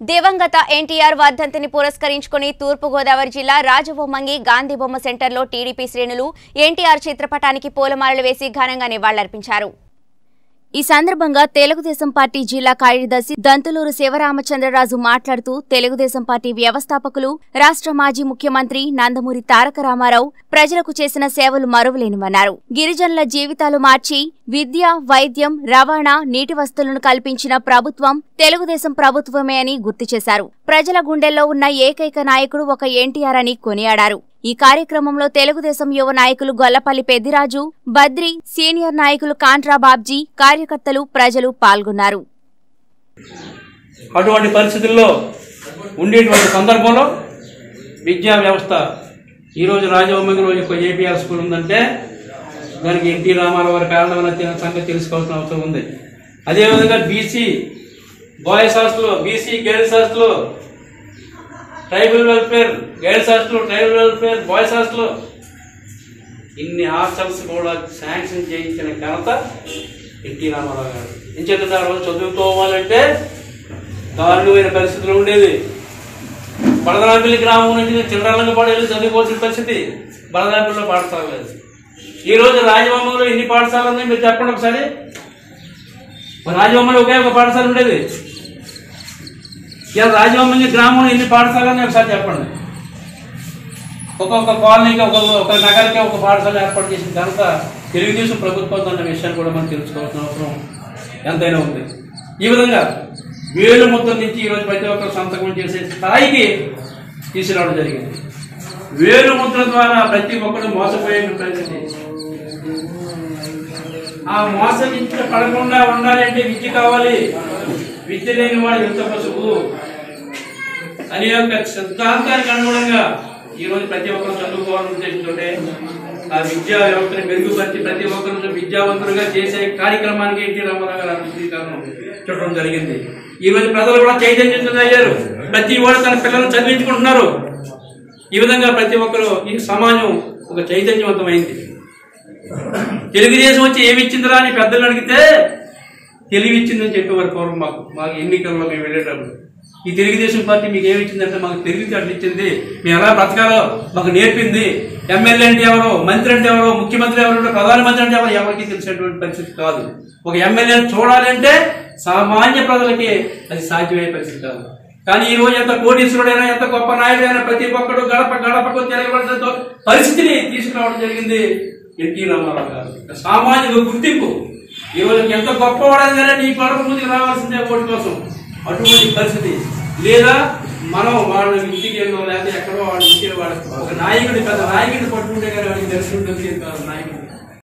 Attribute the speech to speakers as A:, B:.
A: దివంగత ఎన్టీఆర్ వర్ధంతిని పురస్కరించుకుని తూర్పుగోదావరి జిల్లా రాజబొమ్మంగి గాంధీ బొమ్మ సెంటర్లో టీడీపీ శ్రేణులు ఎన్టీఆర్ చిత్రపటానికి పూలమాలలు వేసి ఘనంగా నివాళులర్పించారు. ఈ సందర్భంగా తెలుగుదేశం పార్టీ జిల్లా కార్యదర్శి దంతులూరు శివరామచంద్రరాజు మాట్లాడుతూ తెలుగుదేశం పార్టీ వ్యవస్థాపకులు రాష్ట్ర మాజీ ముఖ్యమంత్రి నందమూరి తారక రామారావు ప్రజలకు చేసిన సేవలు మరువలేనివన్నారు. గిరిజనుల జీవితాలు మార్చి విద్య వైద్యం రవాణా నీటి వస్తువులను కల్పించిన ప్రభుత్వం తెలుగుదేశం ప్రభుత్వమే అని గుర్తు చేశారు. ప్రజల గుండెల్లో ఉన్న ఏకైక నాయకుడు ఒక ఎన్టీఆర్ అని కొనియాడారు. ఈ కార్యక్రమంలో తెలుగుదేశం యువ నాయకులు గొల్లపల్లి పెద్దిరాజు బద్రి సీనియర్ నాయకులు కాంట్రా బాబ్జీ కార్యకర్తలు ప్రజలు పాల్గొన్నారు.
B: అటువంటి పరిస్థితుల్లో ఉండేటువంటి సందర్భంలో విద్యా వ్యవస్థ ఈరోజు రాజవమ్మగిలో ఒక ఏపీఆర్ స్కూల్ ఉందంటే దానికి ఎన్టీ రామారావు గారి కారణమైన సంగతి తెలుసుకోవాల్సిన అవసరం ఉంది. అదేవిధంగా BC boys hostel BC girls hostel tribal welfare girls hostel tribal welfare boys hostel ఇన్ని హాస్టల్స్ కూడా శాంక్షన్ చేయించిన ఘనత ఎన్టీ రామారావు గారు. ఏం చేద్దాం ఆ రోజు చదువుకోవాలంటే దారుణమైన పరిస్థితులు ఉండేది. బడదరాపల్లి గ్రామం నుంచి నేను పడి వెళ్ళి చదువుకోవాల్సిన పరిస్థితి బడదరాపల్లిలో పాఠశాల లేదు. ఈరోజు రోజు ఎన్ని పాఠశాలలు ఉన్నాయి మీరు చెప్పండి ఒకసారి? రాజబొమ్మలో ఒకే ఒక పాఠశాల ఉండేది. ఇలా రాజబొమ్మ గ్రామంలో ఎన్ని పాఠశాలలు ఉన్నాయి ఒకసారి చెప్పండి. ఒక్కొక్క కాలనీకి ఒక ఒక నగరానికి ఒక పాఠశాల ఏర్పాటు చేసిన ఘనత తెలుగుదేశం ప్రభుత్వం అన్న విషయాన్ని కూడా మనం తెలుసుకోవాల్సిన అవసరం ఎంతైనా ఉంది. ఈ విధంగా వేలు ముద్ద నుంచి ఈరోజు ప్రతి ఒక్కరు సంతకం చేసే స్థాయికి తీసుకురావడం జరిగింది. వేలు ముద్ర ద్వారా ప్రతి ఒక్కరు మోసపోయే ప్రయత్నం ఆ మోసం నుంచి పడకుండా ఉండాలంటే విద్య కావాలి. విద్య లేని వాడు ఎంత పసుపు అనే యొక్క సిద్ధాంతానికి అనుగుణంగా ప్రతి ఒక్కరు చదువుకోవాలని ఉద్దేశంతో ఆ విద్యా వ్యవస్థను మెరుగుపరిచి ప్రతి ఒక్కరు విద్యావంతులుగా చేసే కార్యక్రమానికి ఎన్టీ రామారావు గారు శ్రీకారం చూడడం జరిగింది. ఈ రోజు ప్రజలు కూడా చైతన్యం అయ్యారు. ప్రతి వాడు తన పిల్లలను చదివించుకుంటున్నారు. ఈ విధంగా ప్రతి ఒక్కరు ఈ సమాజం ఒక చైతన్యవంతమైంది. తెలుగుదేశం వచ్చి ఏమి ఇచ్చిందిరా అని పెద్దలు అడిగితే తెలివిచ్చిందని చెప్పే చెప్పేవారు మాకు. మాకు ఎన్నికల్లో మేము వెళ్ళేటప్పుడు. ఈ తెలుగుదేశం పార్టీ మీకు ఏమిచ్చిందంటే మాకు తెలివితేటలు ఇచ్చింది. మేము ఎలా బ్రతకాలో మాకు నేర్పింది. ఎమ్మెల్యే అంటే ఎవరో మంత్రి అంటే ఎవరో ముఖ్యమంత్రి ఎవరో ప్రధానమంత్రి అంటే ఎవరో ఎవరికి తెలిసినటువంటి పరిస్థితి కాదు. ఒక ఎమ్మెల్యేని చూడాలంటే సామాన్య ప్రజలకి అది సాధ్యమయ్యే పరిస్థితి కాదు. కానీ ఈ రోజు ఎంత కోటీశ్వరుడైనా ఎంత గొప్ప నాయకుడైనా ప్రతి ఒక్కడు గడప గడపకు తిరగబడిన పరిస్థితిని తీసుకురావడం జరిగింది. ఎన్టీ రామారావు గారు. సామాజిక గుర్తింపు. ఈ ఎంత గొప్పవాడని కానీ నీ గడప ముందుకు రావాల్సిందే ఓటు కోసం. అటువంటి పరిస్థితి. లేదా మనం వాళ్ళ ఇంటికి వెళ్ళో లేకపోతే ఎక్కడో వాళ్ళ ఇంటికి వాళ్ళ ఒక నాయకుడి కదా నాయకుడిని పట్టుకుంటే కానీ వాడికి దర్శనం దొరికేది కాదు నాయకుడు.